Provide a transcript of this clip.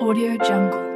Audio Jungle.